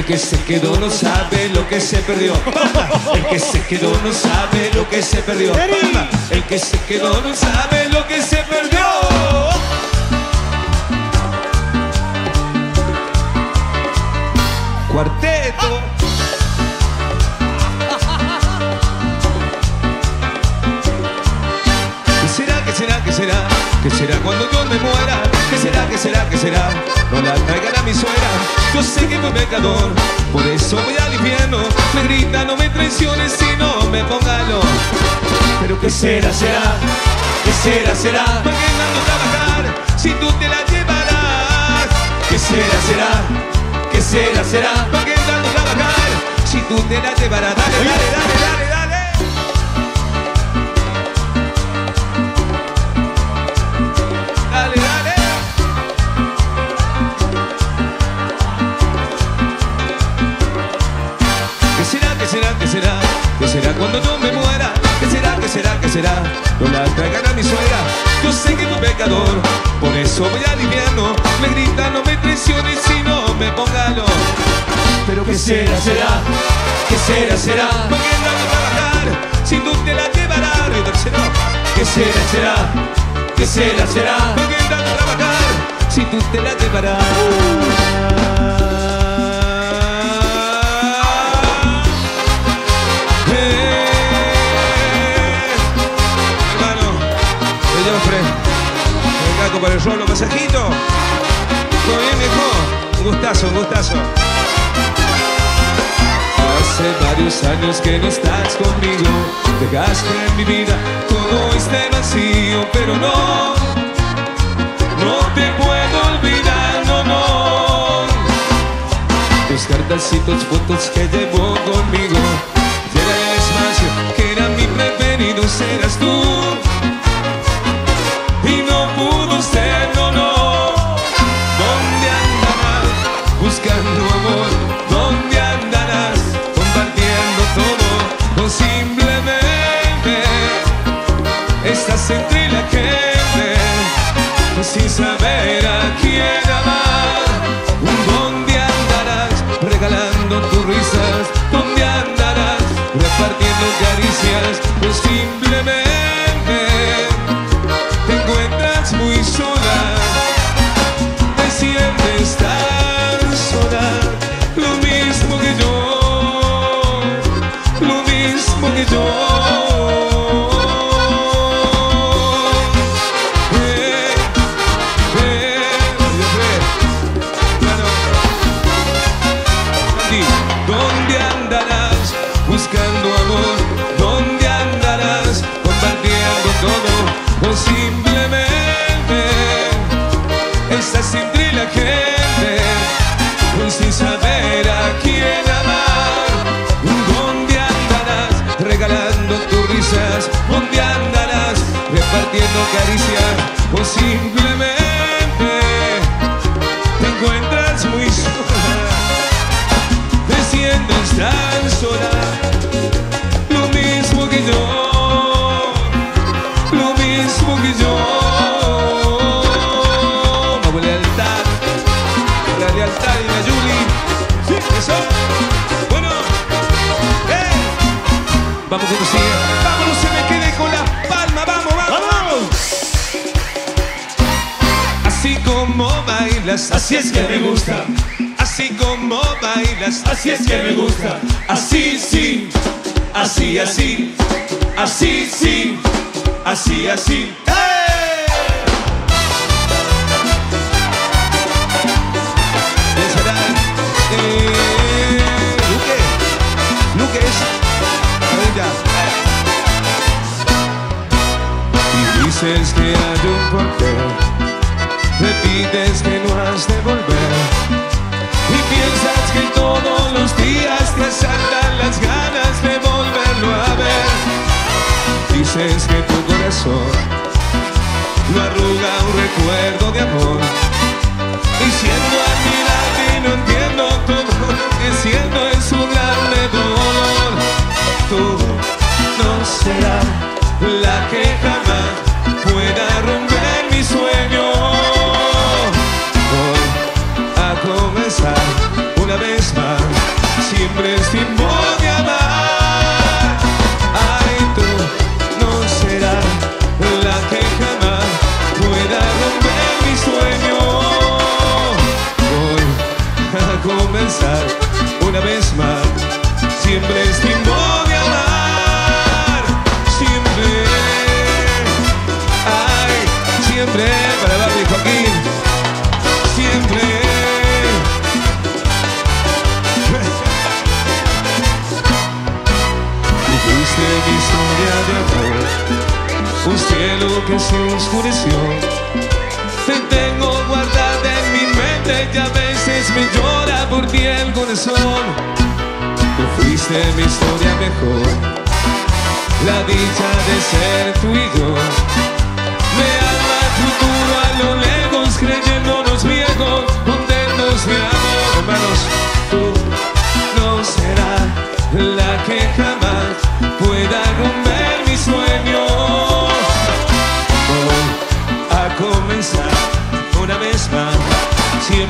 El que se quedó no sabe lo que se perdió. El que se quedó no sabe lo que se perdió. El que se quedó no sabe lo que se perdió. Cuarteto. ¿Qué será, qué será, qué será? ¿Qué será cuando yo me muera? ¿Qué será, qué será? No la traigan a mi suegra. Yo sé que fui pecador, por eso voy al infierno. Me grita, no me traiciones, si no me póngalo. Pero qué será, será, qué será, será. ¿Por qué tanto trabajar si tú te la llevarás? ¿Qué será, será? ¿Qué será, será? ¿Por qué tanto trabajar si tú te la llevarás? Dale, dale, dale. Dale, será cuando yo me muera? ¿Qué será, qué será, qué será? No la traigan a mi suegra. Yo sé que fui pecador, por eso voy al invierno. Me grita, no me traiciones, si no me póngalo. Pero qué será, será, qué será, será. ¿Por qué no trabajar si tú te la tercero, ¿qué será, será? ¿Qué será, será? ¿Por qué no trabajar si tú te la llevarás? Para el rolo, masajito. ¿Todo bien, viejo? Un gustazo, un gustazo. Hace varios años que no estás conmigo, dejaste en mi vida todo este vacío, pero no, no te puedo olvidar, no, no. Tus fotos que llevo conmigo, buscando amor? ¿Dónde andarás compartiendo todo? O simplemente estás entre la gente sin saber a quién amar. ¿Dónde andarás regalando tus risas? ¿Dónde andarás repartiendo caricias? O simplemente mismo que caricias? O simplemente te encuentras muy sola. Te sientes tan sola, lo mismo que yo, lo mismo que yo. Vamos lealtad, la lealtad y la Julie, sí, eso, bueno, eh. vamos que sigue, así es que me gusta. Así como bailas, así es que me gusta. Así sí, así, así, así sí, así, así. Dices que tu corazón lo arruga un recuerdo de amor. Y siendo admirable no entiendo todo lo que siento es un grande dolor. Tú no serás se oscureció. Te tengo guardada en mi mente y a veces me llora por ti el corazón. Tú fuiste mi historia mejor, la dicha de ser tú y yo.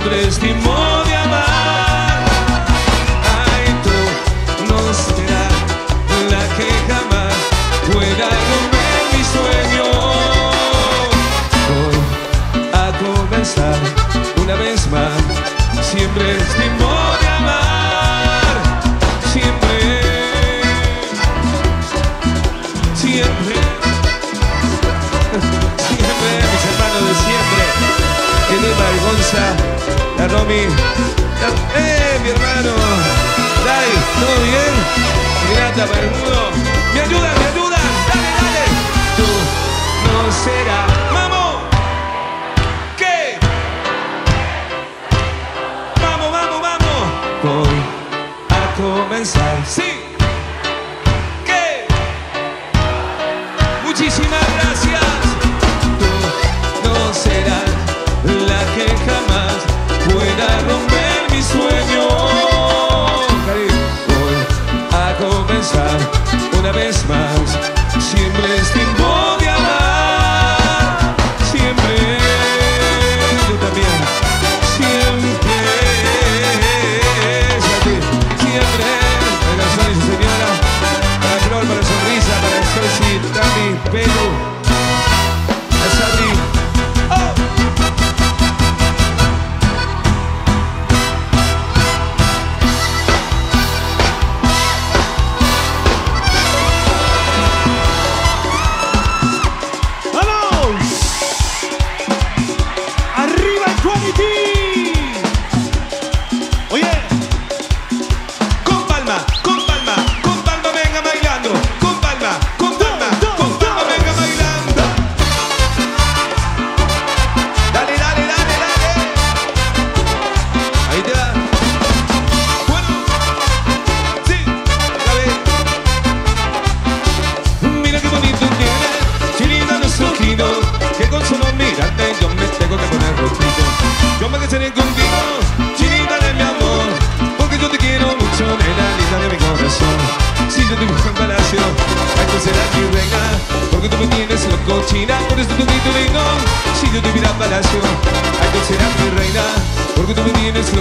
Siempre es tiempo de amar. Ay, tú no serás la que jamás pueda romper mi sueño. Voy a comenzar una vez más, siempre es la- eh, mi hermano, Dai, ¿todo bien? Grata para el mundo.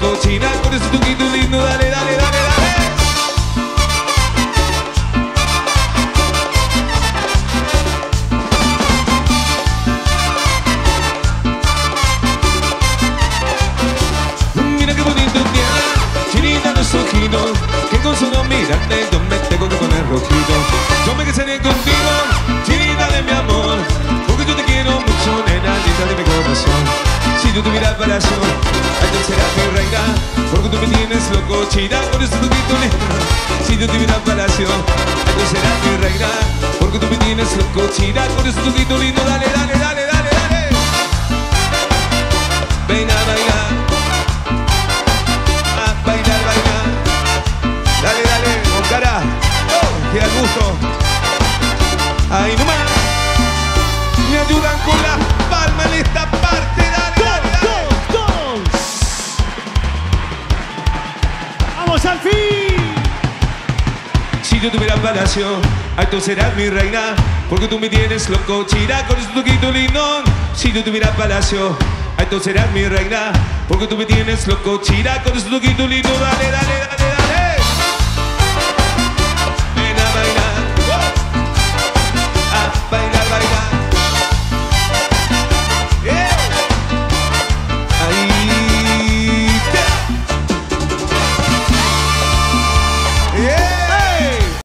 Tienes loco, china, por eso tu grito lindo, dale, dale, dale, dale. Mira qué bonito tiene, chinita los ojitos, que con solo mirarte yo me tengo que poner rojito. Yo me casaré contigo, chinita de mi amor, porque yo te quiero mucho, nena linda de mi corazón. Si yo tuviera el palacio, tú me tienes loco, china, por eso tu grito. Si yo tuviera palacio, tú serás mi reina, porque tú me tienes loco, china, por eso tu grito lindo. Dale, dale, dale, dale, dale. Ven a bailar. A bailar, bailar. Dale, dale, con cara. Oh, que al gusto. Ahí nomás. Me ayudan con la palma en esta parte. Si yo tuviera palacio, ay, tú serás mi reina. Porque tú me tienes loco, chira, con eso tu quito lindo. Si yo tuviera palacio, Ay, tú serás mi reina, porque tú me tienes loco, chira, con ese dale, dale, dale.